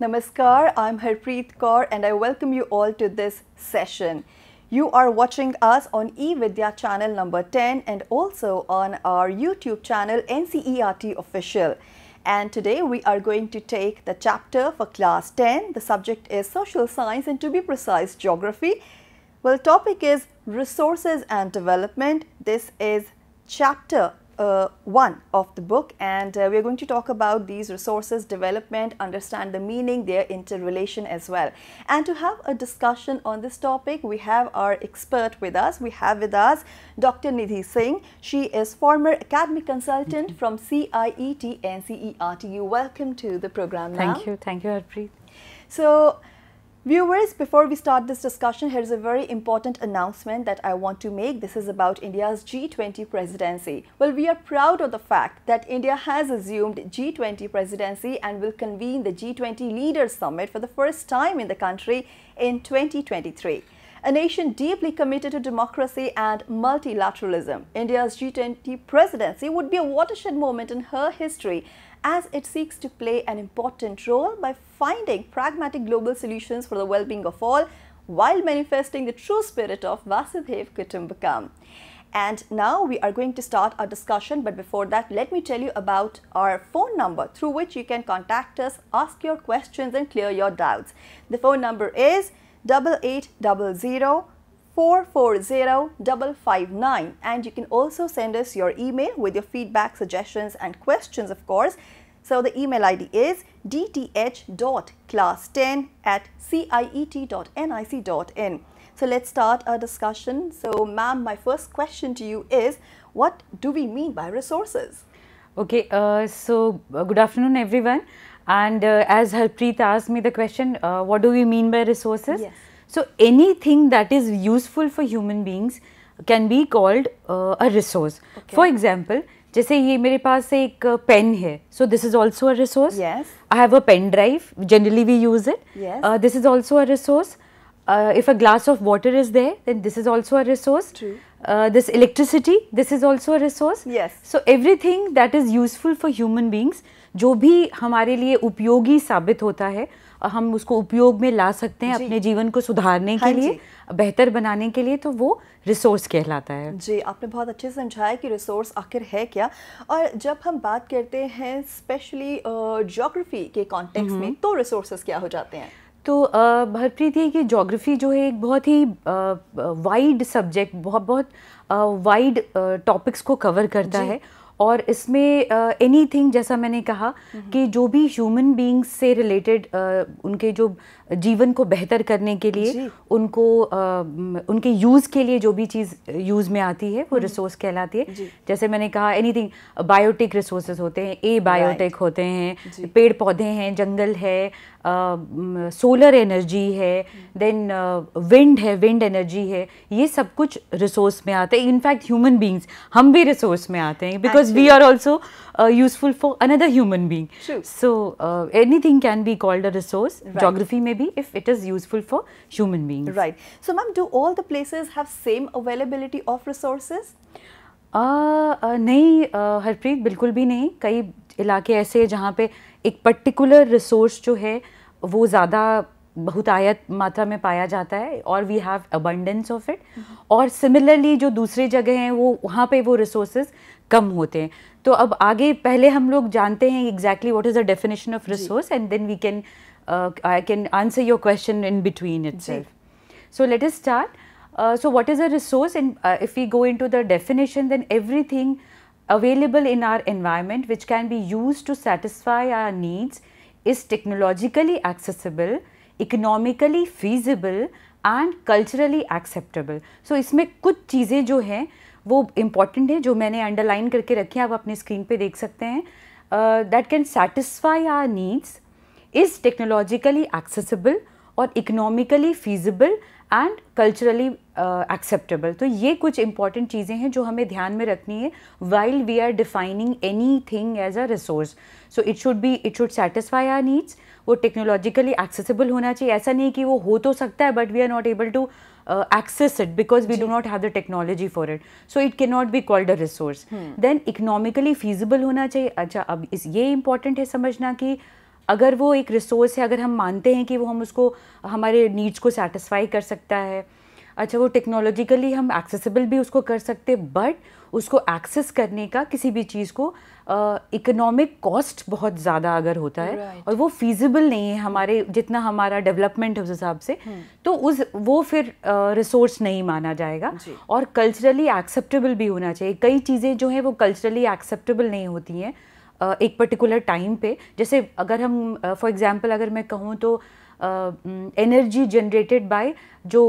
Namaskar, I'm Harpreet Kaur and I welcome you all to this session. You are watching us on eVidya channel number 10 and also on our YouTube channel NCERT Official. And today we are going to take the chapter for class 10. The subject is social science and to be precise, geography. Well, topic is resources and development. This is chapter uh, one of the book and uh, we are going to talk about these resources development understand the meaning their interrelation as well. And to have a discussion on this topic we have our expert with us. We have with us dr nidhi singh. She is former academic consultant from ciet ncertu welcome to the program thank you. Thank you harpreet. So Viewers, before we start this discussion, here is a very important announcement that I want to make. This is about India's G20 presidency. Well, we are proud of the fact that India has assumed G20 presidency and will convene the G20 Leaders Summit for the first time in the country in 2023 a nation deeply committed to democracy and multilateralism. India's G20 presidency would be a watershed moment in her history as it seeks to play an important role by finding pragmatic global solutions for the well-being of all while manifesting the true spirit of Vasudhaiv Kutumbakam. And now we are going to start our discussion. But before that, let me tell you about our phone number through which you can contact us, ask your questions and clear your doubts. The phone number is 8800 440 and you can also send us your email with your feedback, suggestions and questions of course. So the email ID is dth.class10 at ciet.nic.in. So let's start our discussion. So ma'am, my first question to you is, what do we mean by resources? Okay, uh, so uh, good afternoon everyone. And uh, as Harpreet asked me the question, uh, what do we mean by resources? Yes. So anything that is useful for human beings can be called uh, a resource. Okay. For example, जैसे ये मेरे पास एक pen है so this is also resource I have a pen drive generally we use it this is also a resource if a glass of water is there then this is also a resource this electricity this is also a resource so everything that is useful for human beings जो भी हमारे लिए उपयोगी साबित होता है हम उसको उपयोग में ला सकते हैं अपने जीवन को सुधारने हाँ के लिए बेहतर बनाने के लिए तो वो रिसोर्स कहलाता है। जी आपने बहुत अच्छे से समझाया कि रिसोर्स आखिर है क्या। और जब हम बात करते हैं स्पेशली जोग्राफी के कॉन्टेक्स्ट में हम्म। तो रिसोर्सेज क्या हो जाते हैं? तो हरप्रीत ये कि जोग्राफ़ी जो है एक बहुत ही वाइड सब्जेक्ट बहुत बहुत वाइड टॉपिक्स को कवर करता है। और इसमें एनी uh, थिंग जैसा मैंने कहा कि जो भी ह्यूमन बींग्स से रिलेटेड uh, उनके जो जीवन को बेहतर करने के लिए उनको uh, उनके यूज़ के लिए जो भी चीज़ यूज़ में आती है वो रिसोर्स हम्म। कहलाती है। जैसे मैंने कहा एनी थिंग बायोटिक रिसोर्सेज होते हैं ए बायोटिक होते हैं पेड़ पौधे हैं जंगल है सोलर एनर्जी है देन विंड है विंड एनर्जी है ये सब कुछ रिसोर्स में आते हैं। इनफैक्ट ह्यूमन बींग्स हम भी रिसोर्स में आते हैं because we are also useful for another human being so anything can be called a resource geography में भी if it is useful for human being right so ma'am do all the places have same availability of resources नहीं हरप्रीत बिल्कुल भी नहीं। कई इलाके ऐसे हैं जहाँ पे एक पर्टिकुलर रिसोर्स जो है वो ज़्यादा बहुत आयत मात्रा में पाया जाता है और we have abundance of it और सिमिलरली जो दूसरी जगह हैं वो वहाँ पे वो रिसोर्सेज कम होते हैं। तो अब आगे पहले हम लोग जानते हैं exactly what is the definition of resource and then we can I can answer your question in between itself so let is start so what is is resource resource if uh, go into the definition definition everything available in our environment which can be used to satisfy our needs is technologically accessible, economically feasible and culturally acceptable. So इसमें कुछ चीज़ें जो हैं वो important हैं जो मैंने underline करके रखी हैं आप अपने स्क्रीन पे देख सकते हैं that can satisfy our needs is technologically accessible और economically feasible and culturally acceptable तो ये कुछ इंपॉर्टेंट चीज़ें हैं जो हमें ध्यान में रखनी है while we are defining anything as a resource so it should be it should satisfy our needs वो टेक्नोलॉजिकली एक्सेसिबल होना चाहिए। ऐसा नहीं कि वो हो तो सकता है but we are not able to access it because we do not have the technology for it so it can not be called a resource then economically feasible होना चाहिए। अच्छा अब इस ये इंपॉर्टेंट है समझना कि अगर वो एक रिसोर्स है अगर हम मानते हैं कि वो हम उसको हमारे नीड्स को सेटिस्फाई कर सकता है अच्छा वो टेक्नोलॉजिकली हम एक्सेसिबल भी उसको कर सकते बट उसको एक्सेस करने का किसी भी चीज़ को इकोनॉमिक uh, कॉस्ट बहुत ज़्यादा अगर होता है Right. और वो फीजिबल नहीं है हमारे जितना हमारा डेवलपमेंट है उस हिसाब से hmm. तो उस वो फिर रिसोर्स uh, नहीं माना जाएगा जी। और कल्चरली एक्सेप्टेबल भी होना चाहिए कई चीज़ें जो हैं वो कल्चरली एक्सेप्टेबल नहीं होती हैं एक पर्टिकुलर टाइम पे। जैसे अगर हम फॉर एग्जांपल अगर मैं कहूँ तो एनर्जी जनरेटेड बाय जो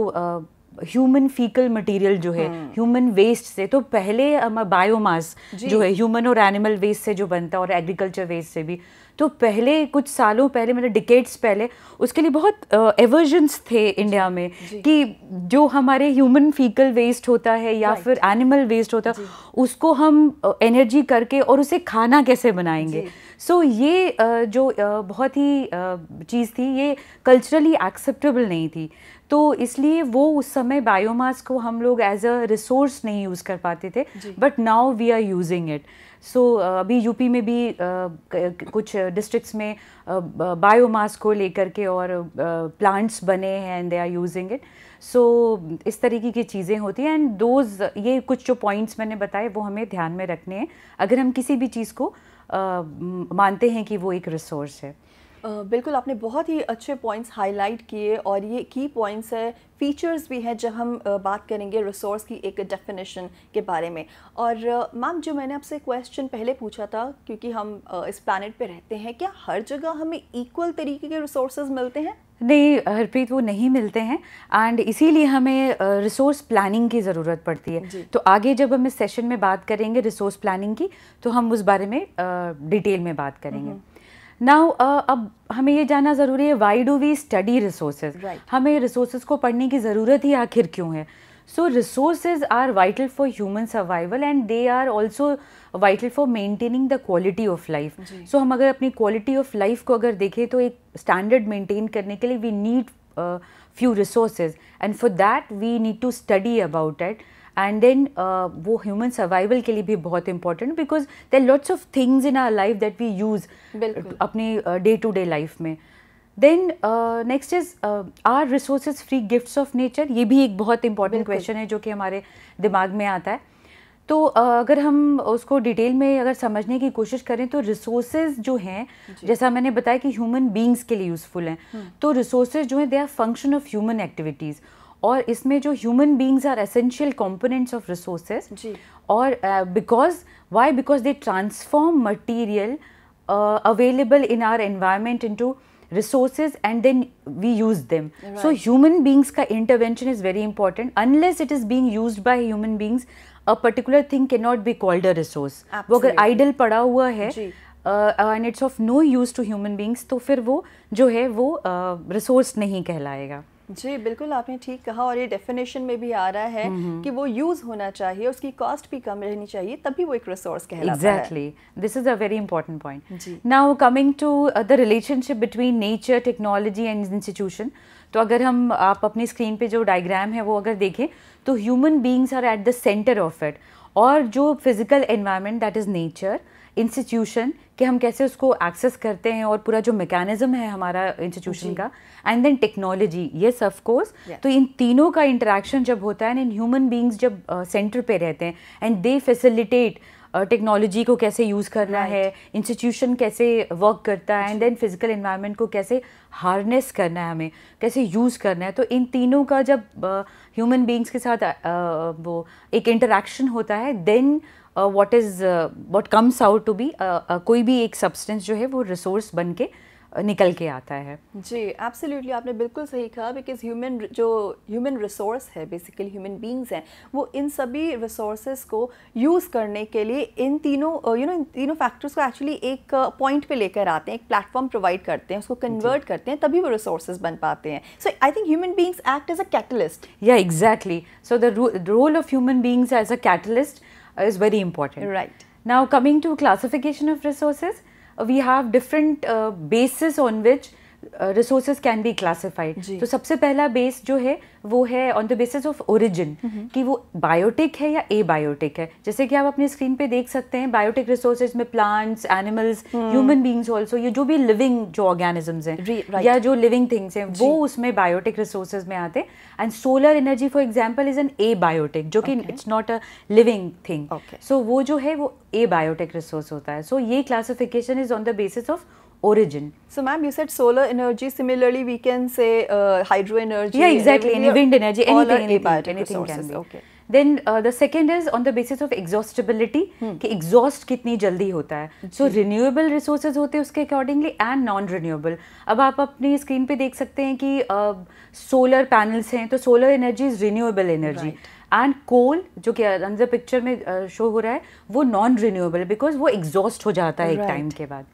ह्यूमन फीकल मटेरियल जो है ह्यूमन वेस्ट से तो पहले बायोमास जो। है ह्यूमन और एनिमल वेस्ट से जो बनता है और एग्रीकल्चर वेस्ट से भी तो पहले कुछ सालों पहले मतलब डिकेट्स पहले उसके लिए बहुत एवर्जन्स थे इंडिया में कि जो हमारे ह्यूमन फीकल वेस्ट होता है या फिर एनिमल वेस्ट होता है उसको हम एनर्जी करके और उसे खाना कैसे बनाएँगे। सो ये अ, जो बहुत ही चीज़ थी ये कल्चरली एक्सेप्टेबल नहीं थी। तो इसलिए वो उस समय बायोमास को हम लोग एज अ रिसोर्स नहीं यूज़ कर पाते थे but now we are using it so अभी यूपी में भी कुछ डिस्ट्रिक्ट्स में बायोमास को लेकर के और प्लांट्स बने हैं and they are using it so इस तरीके की चीज़ें होती हैं एंड दोज ये कुछ जो पॉइंट्स मैंने बताए, वो हमें ध्यान में रखने हैं। अगर हम किसी भी चीज़ को मानते हैं कि वो एक रिसोर्स है। बिल्कुल आपने बहुत ही अच्छे पॉइंट्स हाईलाइट किए और ये की पॉइंट्स है फीचर्स भी हैं जब हम बात करेंगे रिसोर्स की एक डेफिनेशन के बारे में। और मैम जो मैंने आपसे क्वेश्चन पहले पूछा था क्योंकि हम इस प्लानट पे रहते हैं क्या हर जगह हमें इक्वल तरीके के रिसोर्सेज मिलते हैं? नहीं हरप्रीत वो नहीं मिलते हैं। एंड इसीलिए हमें रिसोर्स प्लानिंग की ज़रूरत पड़ती है। तो आगे जब हम इस सेशन में बात करेंगे रिसोर्स प्लानिंग की तो हम उस बारे में डिटेल में बात करेंगे। नाउ अब हमें ये जानना ज़रूरी है why do we study resources हमें रिसोर्सेज को पढ़ने की ज़रूरत ही आखिर क्यों है? So resources are vital for human survival and they are also vital for maintaining the quality of life. सो हम अगर अपनी क्वालिटी ऑफ़ लाइफ को अगर देखें तो एक स्टैंडर्ड मेंटेन करने के लिए we need few resources and for that we need to study about it and then वो ह्यूमन सर्वाइवल के लिए भी बहुत important because there lots of things in our life that we use. अपनी day to day life में then next is our resources free gifts of nature ये भी एक बहुत इंपॉर्टेंट क्वेश्चन है जो कि हमारे दिमाग में आता है। तो uh, अगर हम उसको डिटेल में अगर समझने की कोशिश करें तो रिसोर्सेज जो हैं जैसा मैंने बताया कि ह्यूमन बींग्स के लिए यूज़फुल हैं। तो रिसोर्सेज जो हैं they are function of human activities और इसमें जो human beings are essential components of resources और because why because they transform material available in our environment into resources and then we use them so human beings का intervention is very important unless it is being use by human beings a particular thing can not be called a resource वो अगर idle पड़ा हुआ है and it's of no use to human beings तो फिर वो जो है वो रिसोर्स uh, नहीं कहलाएगा। जी बिल्कुल आपने ठीक कहा और ये डेफिनेशन में भी आ रहा है कि वो यूज़ होना चाहिए उसकी कॉस्ट भी कम रहनी चाहिए तभी वो एक रिसोर्स कहलाता है Exactly. This is a very important point. Ji. Now coming to uh, the relationship between nature, technology and institution. तो अगर हम आप अपनी स्क्रीन पे जो डायग्राम है वो अगर देखें तो human beings are at the centre of it और जो physical environment that is nature institution कि हम कैसे उसको एक्सेस करते हैं और पूरा जो मैकेनिज्म है हमारा इंस्टीट्यूशन का and then technology yes of course तो इन तीनों का इंटरेक्शन जब होता है एंड इन ह्यूमन बींग्स जब सेंटर uh, पे रहते हैं एंड दे फैसिलिटेट टेक्नोलॉजी को कैसे यूज़ करना Right. है इंस्टीट्यूशन कैसे वर्क करता है एंड देन फ़िज़िकल इन्वायरमेंट को कैसे हार्नेस करना है हमें कैसे यूज़ करना है। तो इन तीनों का जब ह्यूमन uh, बींग्स के साथ uh, वो एक इंटरेक्शन होता है then what is what comes out to be कोई भी एक सब्सटेंस जो है वो रिसोर्स बन के uh, निकल के आता है। जी एब्सोल्युटली आपने बिल्कुल सही कहा बिकॉज़ ह्यूमन जो ह्यूमन रिसोर्स है बेसिकली ह्यूमन बींग्स हैं वो इन सभी रिसोर्सेज को यूज़ करने के लिए इन तीनों यू नो इन तीनों फैक्टर्स को एक्चुअली एक पॉइंट पे लेकर आते हैं एक प्लेटफॉर्म प्रोवाइड करते हैं उसको कन्वर्ट करते हैं तभी वो रिसोर्सेज बन पाते हैं। So I think human beings act as a catalyst the ro- the role of human beings as a catalyst uh, is very important. Right. Now coming to classification of resources, uh, we have different uh, bases on which resources can be classified तो सबसे पहला base जो है वो है on the basis of origin कि वो biotic है या ए बायोटिक है। जैसे कि आप अपनी स्क्रीन पे देख सकते हैं बायोटिक रिसोर्सेज में plants animals human beings also ये जो भी लिविंग जो ऑर्गेनिजम्स हैं right. या जो लिविंग थिंग्स हैं वो उसमें बायोटिक रिसोर्सेज में आते हैं। And solar energy for example is an abiotic जो कि it's not a living thing so वो जो है वो ए बायोटिक रिसोर्स होता है। सो ये classification is on the basis of origin So, ma'am, you said solar energy. Similarly, we can say uh, hydro energy. yeah exactly any wind energy anything anything, anything can be Okay. then uh, the second is on the basis of exhaustibility कि exhaust कितनी जल्दी होता है so renewable resources होते हैं उसके accordingly and non renewable अब आप अपनी स्क्रीन पे देख सकते हैं कि सोलर uh, पैनल्स हैं तो solar energy is renewable energy and coal जो कि अंदर पिक्चर में शो हो रहा है वो नॉन रिन्यूएबल बिकॉज़ वो एग्जॉस्ट हो जाता है एक Right. टाइम के बाद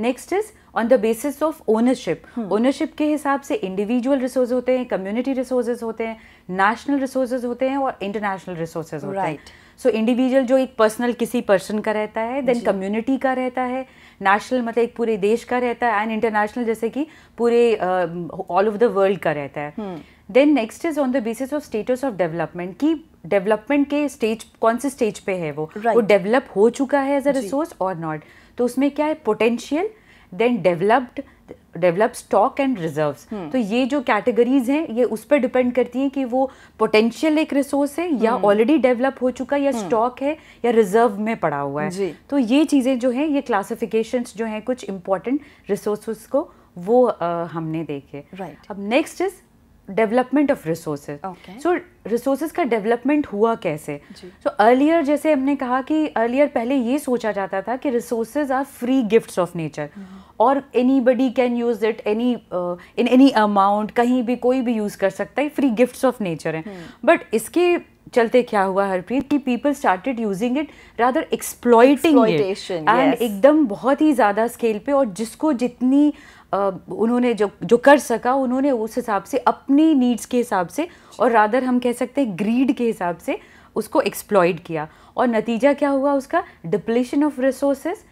next is on the basis of ownership ownership के हिसाब से इंडिविजुअल रिसोर्स होते हैं कम्युनिटी रिसोर्सेज होते हैं नेशनल रिसोर्सेज होते हैं और इंटरनेशनल रिसोर्सेज होते हैं. सो इंडिविजुअल जो एक पर्सनल किसी पर्सन का रहता है देन कम्युनिटी का रहता है नेशनल मतलब एक पूरे देश का रहता है एंड इंटरनेशनल जैसे कि पूरे ऑल ओवर द वर्ल्ड का रहता है. Then next is on the basis of status of development की डेवलपमेंट के स्टेज कौन से स्टेज पे है वो? Right. वो डेवलप हो चुका है एज अ रिसोर्स और नॉट तो उसमें क्या है? Potential then developed develop stock and reserves तो ये जो कैटेगरीज हैं ये उस पर डिपेंड करती हैं कि वो पोटेंशियल एक रिसोर्स है या ऑलरेडी डेवलप हो चुका या स्टॉक है या रिज़र्व में पड़ा हुआ जी। है तो ये चीज़ें जो हैं ये क्लासिफिकेशंस जो हैं कुछ इंपॉर्टेंट रिसोर्सेज को वो अ, हमने देखे। Right Right. अब next is development of resources so resources का डेवलपमेंट हुआ कैसे। सो अर्लियर जैसे हमने कहा कि अर्लियर पहले ये सोचा जाता था कि resources are free gifts of nature और anybody can use it any in any amount कहीं भी कोई भी यूज़ कर सकता है फ्री गिफ्ट्स ऑफ़ नेचर हैं। बट इसके चलते क्या हुआ हरप्रीत कि people started using it rather exploiting and एकदम बहुत ही ज़्यादा स्केल पे और जिसको जितनी अ, उन्होंने जो जो कर सका, उन्होंने उस हिसाब से अपनी नीड्स के हिसाब से और रादर हम कह सकते हैं ग्रीड के हिसाब से उसको एक्सप्लॉयड किया। और नतीजा क्या हुआ उसका? Depletion of resources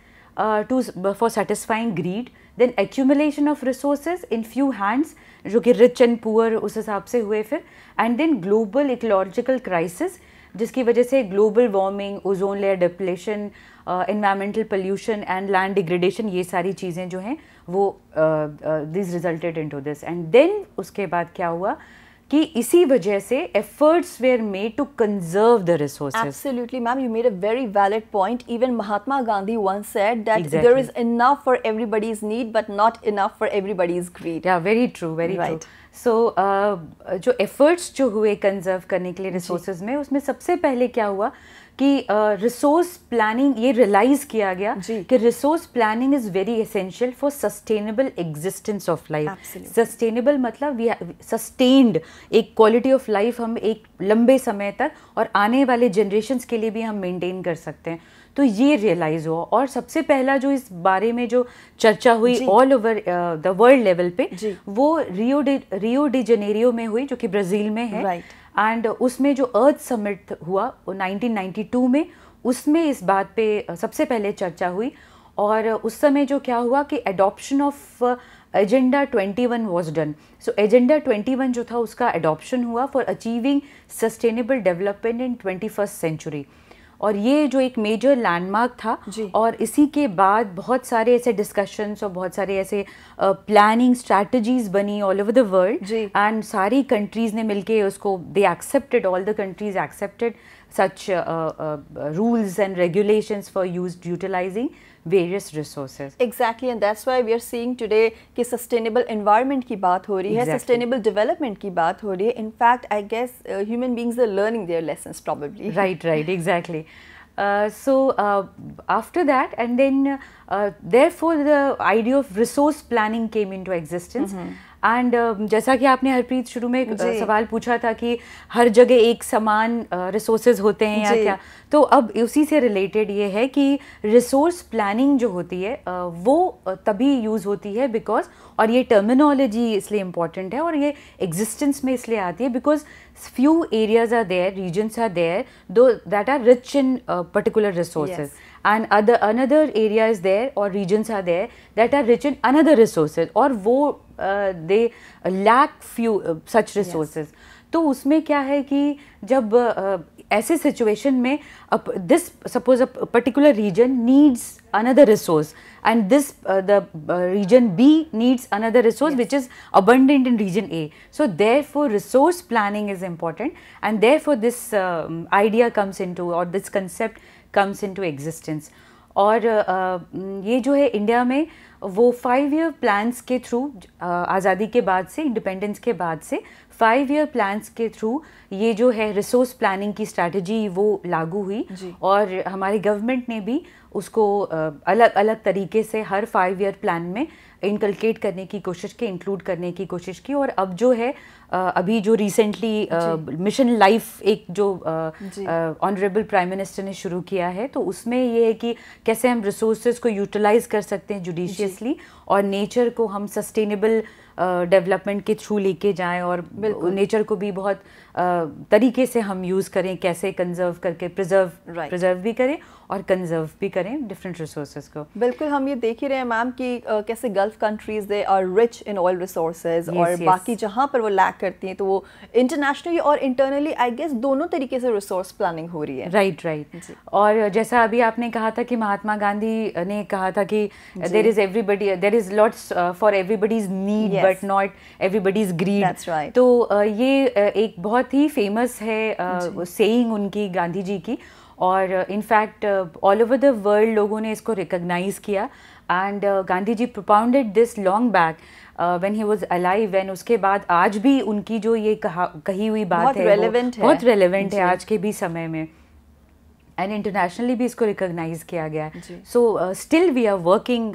to for satisfying greed then accumulation of resources in few hands जो कि रिच एंड पुअर उस हिसाब से हुए फिर and then global ecological crisis जिसकी वजह से global warming ozone layer depletion environmental pollution and land degradation ये सारी चीज़ें जो हैं वो this resulted in this and then उसके बाद क्या हुआ कि इसी वजह से efforts were made to conserve the resources truly ma'am you made a very valid point even Mahatma Gandhi once said that there is enough for everybody's need but not enough for everybody's greed very true very right true so, so जो efforts जो हुए conserve करने के लिए resources में उसमें सबसे पहले क्या हुआ? कि रिसोर्स प्लानिंग ये रियलाइज़ किया गया कि resource planning is very essential for sustainable existence of life sustainable मतलब सस्टेन्ड एक क्वालिटी ऑफ़ लाइफ हम एक लंबे समय तक और आने वाले जनरेशन के लिए भी हम मेंटेन कर सकते हैं। तो ये रियलाइज़ हुआ। और सबसे पहला जो इस बारे में जो चर्चा हुई all over the world level पे वो Rio de Rio de Janeiro में हुई जो कि ब्राज़ील में है। Right. एंड उसमें जो अर्थ समिट हुआ, वो 1992 में, उसमें इस बात पे सबसे पहले चर्चा हुई। और उस समय जो क्या हुआ कि adoption of agenda 21 one was done so agenda 21 जो था, उसका एडॉप्शन हुआ for achieving sustainable development in twenty first century और ये जो एक मेजर लैंडमार्क था और इसी के बाद बहुत सारे ऐसे डिस्कशंस और बहुत सारे ऐसे प्लानिंग uh, स्ट्रैटेजीज बनी all over the world and सारी कंट्रीज़ ने मिलके उसको they accepted all the countries accepted such rules and regulations for use utilising Various resources Exactly, and that's why we are seeing today कि sustainable environment की बात हो रही है, Exactly. sustainable development की बात हो रही है. In fact, I guess uh, human beings are learning their lessons probably. right right exactly uh, so uh, after that and then uh, therefore the idea of resource planning came into existence And uh, जैसा कि आपने हरप्रीत शुरू में uh, सवाल पूछा था कि हर जगह एक समान रिसोर्सेज होते हैं या क्या? तो अब उसी से रिलेटेड ये है कि रिसोर्स प्लानिंग जो होती है वो तभी यूज़ होती है बिकॉज़ और ये टर्मिनोलॉजी इसलिए इंपॉर्टेंट है और ये एग्जिस्टेंस में इसलिए आती है because few areas are there regions are there दो that are rich in particular Yes. and other another area is there or regions are there that are rich in another resources और वो uh, they lack few uh, such resources yes. तो उसमें क्या है कि जब uh, ऐसे situation में this suppose a particular region needs another resource and this uh, the uh, region B needs another resource yes. which is abundant in region A. So therefore resource planning is important and therefore this um, idea comes into or this concept comes to existence. और ये जो है India में वो five year plans के through आज़ादी के बाद से इंडिपेंडेंस के बाद से फाइव ईयर प्लान्स के थ्रू ये जो है रिसोर्स प्लानिंग की स्ट्रैटेजी वो लागू हुई और हमारी गवर्नमेंट ने भी उसको अलग अलग तरीके से हर फाइव ईयर प्लान में इनकलकेट करने की कोशिश की इंक्लूड करने की कोशिश की और अब जो है अभी जो रिसेंटली मिशन लाइफ एक जो ऑनरेबल प्राइम मिनिस्टर ने शुरू किया है तो उसमें ये है कि कैसे हम रिसोर्सेज को यूटिलाइज कर सकते हैं जुडिशियसली और नेचर को हम सस्टेनेबल डेवलपमेंट के थ्रू लेके जाएँ और नेचर को भी बहुत तरीके से हम यूज़ करें कैसे कंजर्व करके प्रिजर्व प्रिजर्व भी करें और कंजर्व भी करें डिफरेंट रिसोर्सेज को। बिल्कुल हम ये देख ही रहे हैं मैम कि uh, कैसे Gulf countries they are rich in oil resources और yes. बाकी जहाँ पर वो लैक करती हैं तो वो इंटरनेशनली और इंटरनली आई गेस दोनों तरीके से रिसोर्स प्लानिंग हो रही है। Right right right. और जैसा अभी आपने कहा था कि महात्मा गांधी ने कहा था कि there is everybody there is lots for everybody's need but not everybody's greed तो uh, ये uh, एक बहुत ही फ़ेमस है सेइंग उनकी गांधी जी की। और in fact all over the world लोगों ने इसको रिकग्नाइज किया। And Gandhi ji propounded this long back when he was alive when उसके बाद आज भी उनकी जो ये कहा कही हुई बात बहुत है relevant है। बहुत रेलिवेंट है आज के भी समय में। एंड इंटरनेशनली भी इसको रिकग्नाइज किया गया। है so still we are working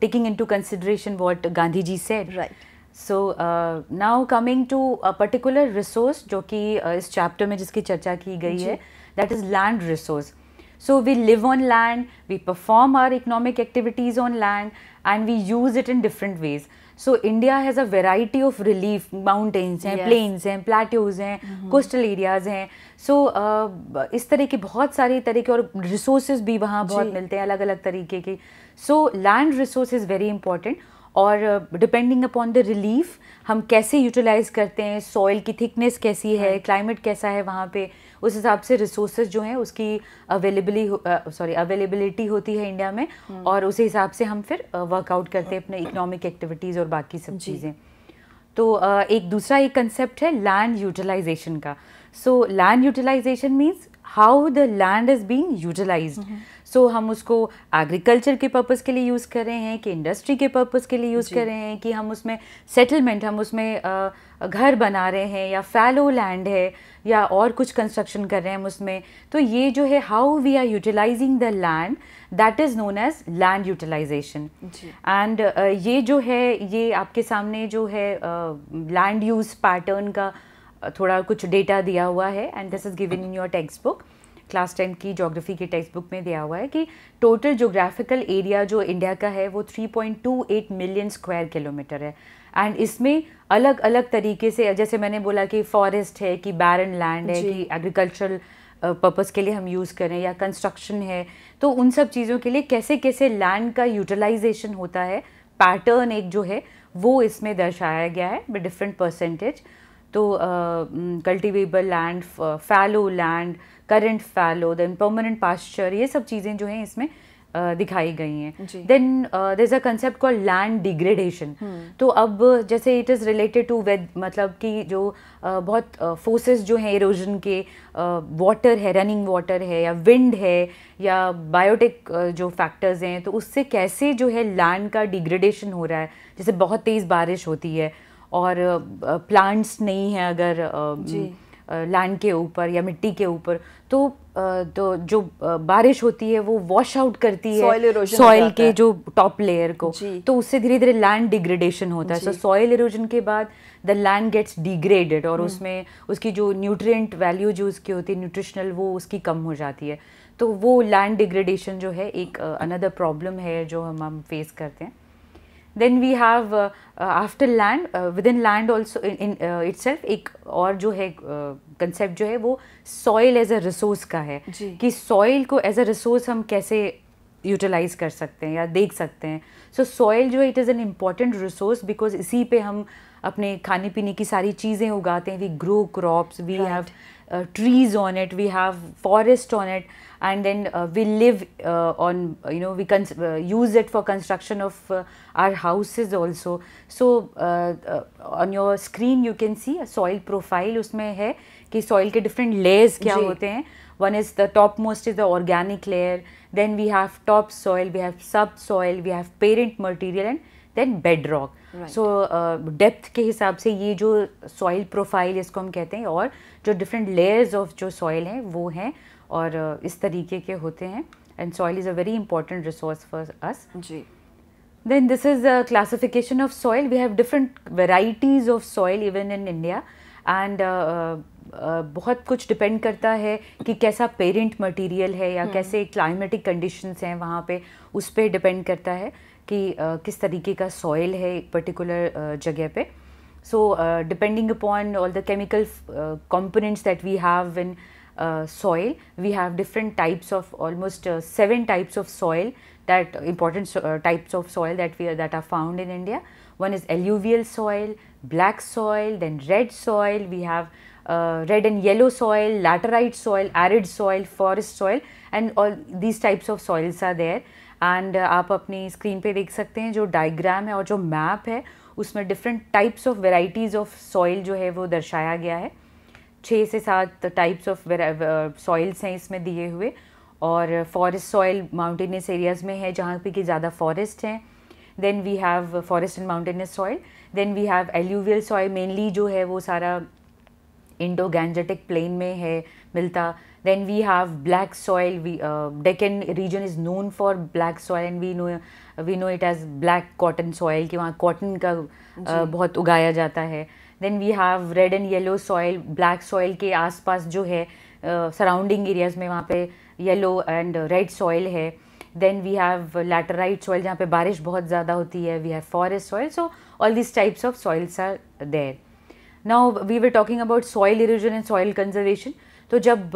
taking into consideration what Gandhi ji said right so now coming to a particular resource जो कि uh, इस चैप्टर में जिसकी चर्चा की गई है that is land resource so we live on land we perform are economic activities on land and we use it in different ways so India has a variety of relief mountains हैं plains हैं plateaus हैं mm-hmm. Coastal areas हैं. So uh, इस तरह के बहुत सारी तरीके और रिसोर्सेज भी वहाँ बहुत मिलते हैं अलग अलग तरीके के. So land resource is very important और डिपेंडिंग अपॉन द रिलीफ हम कैसे यूटिलाइज करते हैं सॉइल की थिकनेस कैसी है क्लाइमेट कैसा है वहाँ पे उस हिसाब से रिसोर्सेज जो हैं उसकी अवेलेबली सॉरी अवेलेबिलिटी होती है इंडिया में हम्म। और उस हिसाब से हम फिर वर्कआउट करते हैं अपने इकोनॉमिक एक्टिविटीज़ और बाकी सब चीज़ें। तो एक दूसरा एक कंसेप्ट है लैंड यूटिलाइजेशन का। So land utilisation means how the land is being utilised so so, हम उसको एग्रीकल्चर के पर्पज़ के लिए यूज़ कर रहे हैं कि इंडस्ट्री के पर्पज़ के लिए यूज़ कर रहे हैं कि हम उसमें सेटलमेंट हम उसमें घर बना रहे हैं या फैलो लैंड है या और कुछ कंस्ट्रक्शन कर रहे हैं हम उसमें। तो ये जो है how we are utilising the land that is known as land utilisation and ये जो है ये आपके सामने जो है लैंड यूज़ पैटर्न का थोड़ा कुछ डेटा दिया हुआ है and this is given in your textbook class ten की जोग्राफी की टेक्स्ट बुक में दिया हुआ है कि टोटल जोग्राफिकल एरिया जो इंडिया का है वो 3.28 मिलियन स्क्वायर किलोमीटर है। एंड इसमें अलग अलग तरीके से जैसे मैंने बोला कि फॉरेस्ट है कि बैरन लैंड है कि एग्रीकल्चरल पर्पज़ के लिए हम यूज़ करें या कंस्ट्रक्शन है तो उन सब चीज़ों के लिए कैसे कैसे लैंड का यूटिलाइजेशन होता है पैटर्न एक जो है वो इसमें दर्शाया गया है डिफरेंट परसेंटेज तो cultivable land fallow land current fallow then permanent pasture ये सब चीज़ें जो हैं इसमें दिखाई गई हैं। Then there is a concept call land degradation तो अब जैसे इट इज़ रिलेटेड टू वेद मतलब कि जो uh, बहुत फोर्सेस uh, जो हैं इरोजन के वाटर uh, है रनिंग वाटर है या विंड है या बायोटिक जो फैक्टर्स हैं तो उससे कैसे जो है लैंड का डिग्रेडेशन हो रहा है? जैसे बहुत तेज़ बारिश होती है और प्लांट्स नहीं है अगर लैंड के ऊपर या मिट्टी के ऊपर तो तो जो बारिश होती है वो वॉश आउट करती है सॉइल के जो टॉप लेयर को। तो उससे धीरे धीरे लैंड डिग्रेडेशन होता है। सो सॉइल इरोजन के बाद द लैंड गेट्स डिग्रेडेड और हम्म। उसमें उसकी जो न्यूट्रिएंट वैल्यू जो उसकी होती है न्यूट्रिशनल वो उसकी कम हो जाती है। तो वो लैंड डिग्रेडेशन जो है एक अनदर प्रॉब्लम है जो हम हम फेस करते हैं। Then we have after land within land also in itself एक और जो है कंसेप्ट uh, जो है वो सॉइल एज अ रिसोर्स का है। कि सॉइल को एज अ रिसोर्स हम कैसे यूटिलाइज कर सकते हैं या देख सकते हैं। सो so, सॉइल जो है it is an important resource because इसी पे हम अपने खाने पीने की सारी चीज़ें उगाते हैं। We grow crops we have trees on it we have forest on it and then uh, we live uh, on you know we can uh, use it for construction of uh, our houses also so uh, uh, on your screen you can see a soil profile उसमें है कि soil के different layers क्या होते हैं one is the topmost is the organic layer then we have top soil we have subsoil we have parent material and then bedrock so depth uh, के हिसाब से ये जो सॉइल प्रोफ़ाइल इसको हम कहते हैं और जो डिफरेंट लेयर्स ऑफ़ जो सॉइल हैं वो हैं और uh, इस तरीके के होते हैं। And soil is a very important resource for us ji. Then this is a classification of soil. We have different varieties of soil even in india. And uh, uh, बहुत कुछ डिपेंड करता है कि कैसा पेरेंट मटेरियल है या hmm. कैसे climatic conditions हैं वहाँ पे उस पर डिपेंड करता है कि किस तरीके का सॉइल है एक पर्टिकुलर जगह पे। So depending upon all the chemical components that we have in soil we have different types of almost uh, seven types of soil that important so, uh, types of soil that we are, that are found in india one is alluvial soil black soil then red soil we have uh, red and yellow soil laterite soil arid soil forest soil and all these types of soils are there and uh, आप अपनी screen पे देख सकते हैं जो diagram है और जो मैप है उसमें different types of varieties of soil जो है वो दर्शाया गया है छः से सात टाइप्स ऑफ़ सॉइल्स हैं इसमें दिए हुए। और फॉरेस्ट सॉइल माउंटेनियस एरियाज़ में है जहाँ पे कि ज़्यादा फॉरेस्ट हैं। Then we have forest and mountainous soil then we have alluvial soil mainly जो है वो सारा इंडो गैंजेटिक प्लेन में है मिलता। Then we have black soil. We uh, Deccan region is known for black soil, and we know we know it as black cotton soil कि वहाँ cotton का uh, बहुत उगाया जाता है। Then we have red and yellow soil black soil के आसपास जो है सराउंडिंग uh, एरियाज़ में वहाँ पे येलो एंड रेड सॉइल है। Then we have laterite soil जहाँ पे बारिश बहुत ज़्यादा होती है। We have forest soil so all this types of soils are there now we were talking about soil erosion and soil conservation तो जब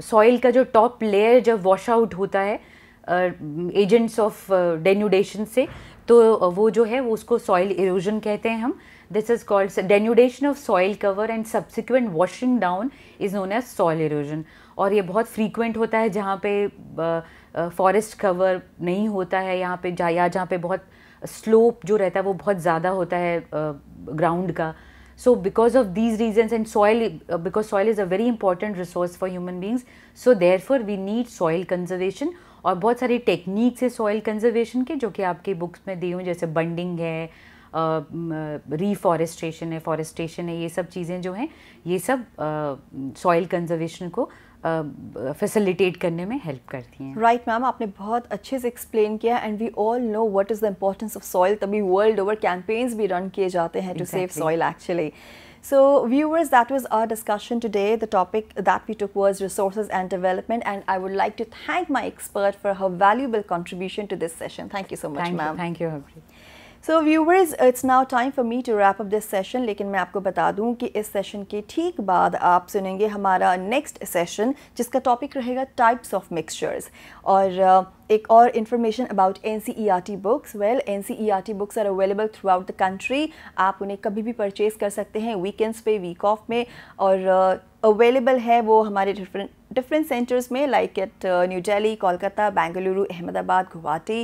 सॉइल uh, का जो टॉप लेयर जब वॉश आउट होता है एजेंट्स ऑफ़ डेन्यूडेशन से तो वो जो है वो उसको सॉइल इरोजन कहते हैं हम। This is called denudation of soil cover and subsequent washing down is known as soil erosion और ये बहुत फ्रीक्वेंट होता है जहाँ पे फॉरेस्ट कवर नहीं होता है यहाँ पे जा या जहाँ पे बहुत स्लोप जो रहता है वो बहुत ज़्यादा होता है ग्राउंड का। So because of these reasons and soil uh, because soil is a very important resource for human beings so therefore we need soil conservation और बहुत सारी टेक्निक्स है सॉइल कंजर्वेशन के जो कि आपके बुक्स में दी हूँ जैसे बंडिंग है रीफॉरेस्टेशन है फॉरेस्टेशन है ये सब चीज़ें जो हैं ये सब सॉइल कंजर्वेशन को फैसिलिटेट uh, करने में हेल्प करती हैं। राइट right, मैम आपने बहुत अच्छे से एक्सप्लेन किया and we all know what is the importance of soil तभी वर्ल्ड ओवर कैंपेन्स भी रन किए जाते हैं to save soil actually So, viewers, that was our discussion today. The topic that we took was resources and development, and I would like to thank my expert for her valuable contribution to this session. Thank you so much, ma'am. Thank you. So viewers it's now time for me to wrap up this session लेकिन मैं आपको बता दूँ कि इस session के ठीक बाद आप सुनेंगे हमारा नेक्स्ट सेशन जिसका टॉपिक रहेगा टाइप्स ऑफ़ मिक्सचर्स और uh, एक और information about N C E R T books well N C E R T books are available throughout the country आप उन्हें कभी भी परचेज कर सकते हैं वीकेंड्स पे वीक ऑफ़ में. और अवेलेबल uh, है वो हमारे डिफरेंट डिफरेंट सेंटर्स में like at New Delhi Kolkata Bengaluru Ahmedabad Guwahati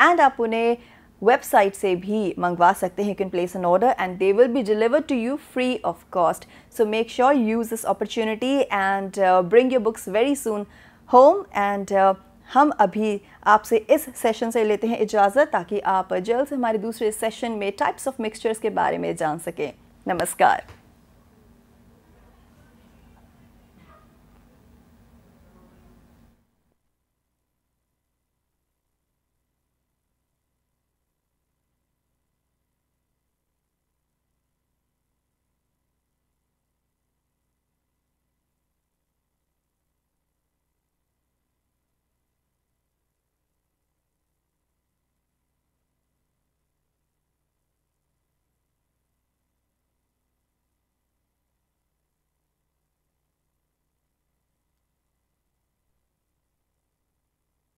and आप उन्हें वेबसाइट से भी मंगवा सकते हैं you can place an order and they will be deliver to you free of cost so make sure use this opportunity and bring your books very soon home and हम अभी आपसे इस सेशन से लेते हैं इजाज़त ताकि आप जल्द से हमारे दूसरे सेशन में टाइप्स ऑफ़ मिक्सचर्स के बारे में जान सकें। नमस्कार।